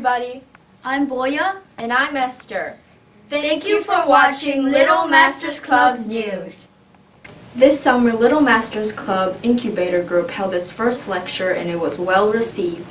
everybody. I'm Boya. And I'm Esther. Thank you for watching Little Masters Club's news. This summer, Little Masters Club Incubator Group held its first lecture and it was well received.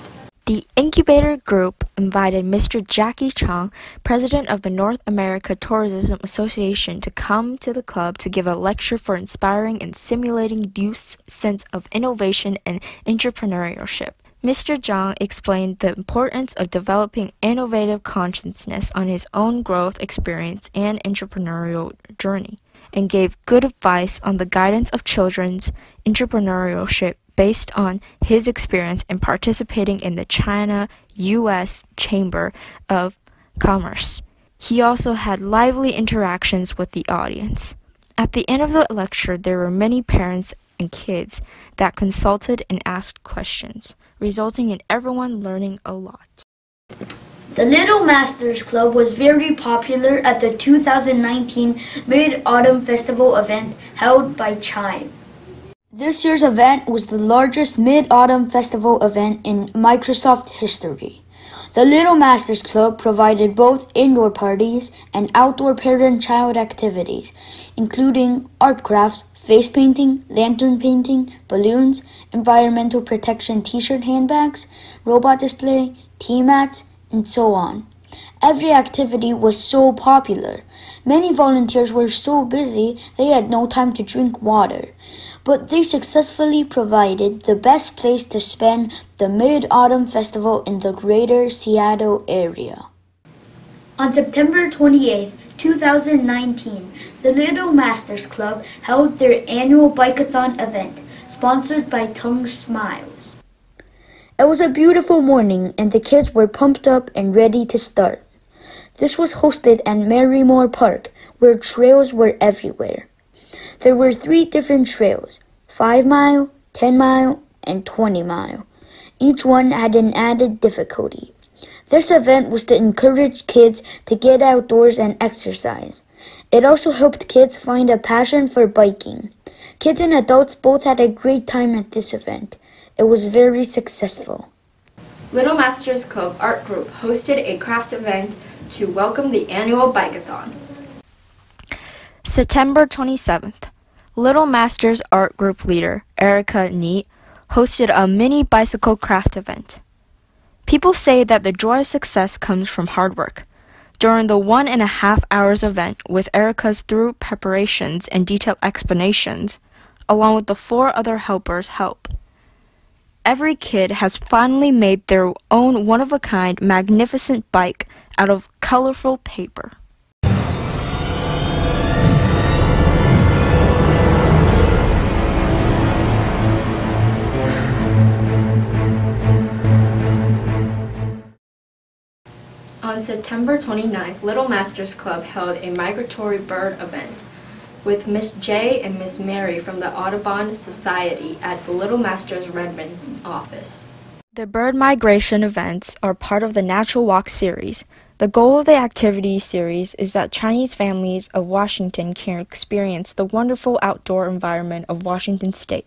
The incubator group invited Mr. Jackie Chong, president of the North America Tourism Association, to come to the club to give a lecture for inspiring and stimulating youth's sense of innovation and entrepreneurship. Mr. Zhang explained the importance of developing innovative consciousness on his own growth experience and entrepreneurial journey, and gave good advice on the guidance of children's entrepreneurship based on his experience in participating in the China U.S. Chamber of Commerce. He also had lively interactions with the audience. At the end of the lecture, there were many parents and kids that consulted and asked questions, resulting in everyone learning a lot. The Little Masters Club was very popular at the 2019 Mid-Autumn Festival event held by Chime. This year's event was the largest Mid-Autumn Festival event in Microsoft history. The Little Masters Club provided both indoor parties and outdoor parent-child activities, including art crafts, face painting, lantern painting, balloons, environmental protection t-shirt handbags, robot display, tea mats, and so on. Every activity was so popular. Many volunteers were so busy they had no time to drink water. But they successfully provided the best place to spend the Mid Autumn Festival in the greater Seattle area. On September 28, 2019, the Little Masters Club held their annual Bikeathon event, sponsored by Tongue Smiles. It was a beautiful morning, and the kids were pumped up and ready to start. This was hosted at Marymoor Park, where trails were everywhere. There were three different trails 5 mile, 10 mile, and 20 mile. Each one had an added difficulty. This event was to encourage kids to get outdoors and exercise. It also helped kids find a passion for biking. Kids and adults both had a great time at this event. It was very successful. Little Masters Club Art Group hosted a craft event to welcome the annual Bikeathon. September 27th, Little Masters Art Group leader Erica Neat hosted a mini bicycle craft event. People say that the joy of success comes from hard work. During the one and a half hours event, with Erica's thorough preparations and detailed explanations, along with the four other helpers' help, every kid has finally made their own one of a kind magnificent bike out of colorful paper. On September 29th, Little Masters Club held a migratory bird event with Miss J and Miss Mary from the Audubon Society at the Little Masters Redmond office. The bird migration events are part of the Natural Walk series. The goal of the activity series is that Chinese families of Washington can experience the wonderful outdoor environment of Washington State,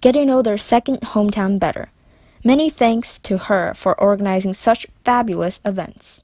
get to know their second hometown better. Many thanks to her for organizing such fabulous events.